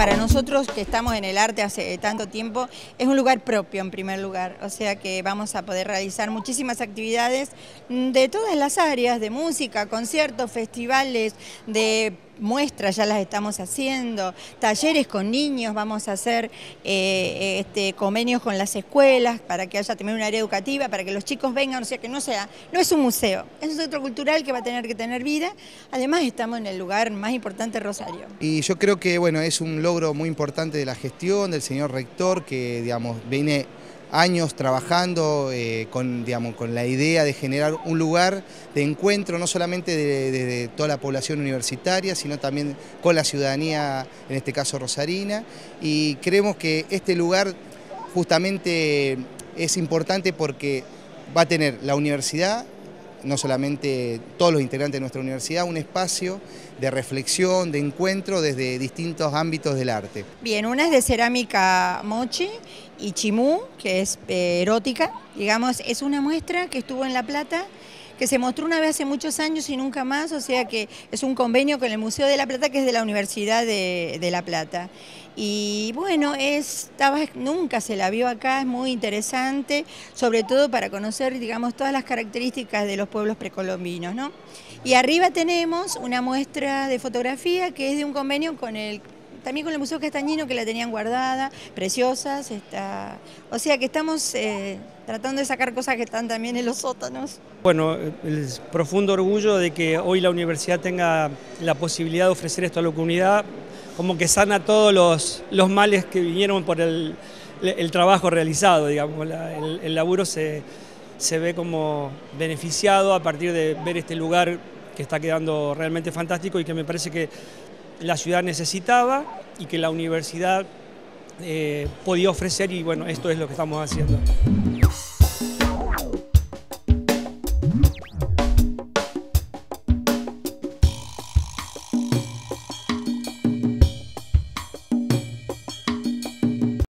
Para nosotros que estamos en el arte hace tanto tiempo, es un lugar propio en primer lugar, o sea que vamos a poder realizar muchísimas actividades de todas las áreas, de música, conciertos, festivales, de muestras ya las estamos haciendo, talleres con niños, vamos a hacer eh, este, convenios con las escuelas para que haya también un área educativa, para que los chicos vengan, o sea que no sea, no es un museo, es un centro cultural que va a tener que tener vida, además estamos en el lugar más importante Rosario. Y yo creo que bueno, es un logro muy importante de la gestión del señor rector que digamos viene años trabajando eh, con, digamos, con la idea de generar un lugar de encuentro no solamente de, toda la población universitaria, sino también con la ciudadanía, en este caso rosarina, y creemos que este lugar justamente es importante porque va a tener la universidad, no solamente todos los integrantes de nuestra universidad, un espacio de reflexión, de encuentro desde distintos ámbitos del arte. Bien, una es de cerámica mochi y chimú, que es eh, erótica, digamos, es una muestra que estuvo en La Plata que se mostró una vez hace muchos años y nunca más, o sea que es un convenio con el Museo de La Plata, que es de la Universidad de, de La Plata. Y bueno, estaba, nunca se la vio acá, es muy interesante, sobre todo para conocer, digamos, todas las características de los pueblos precolombinos, ¿no? Y arriba tenemos una muestra de fotografía que es de un convenio con el también con el Museo Castañino que la tenían guardada, preciosas, está, o sea que estamos eh, tratando de sacar cosas que están también en los sótanos. Bueno, el profundo orgullo de que hoy la universidad tenga la posibilidad de ofrecer esto a la comunidad, como que sana todos los, los males que vinieron por el, trabajo realizado, digamos, el, el laburo se, se ve como beneficiado a partir de ver este lugar que está quedando realmente fantástico y que me parece que la ciudad necesitaba y que la universidad eh, podía ofrecer y bueno, esto es lo que estamos haciendo.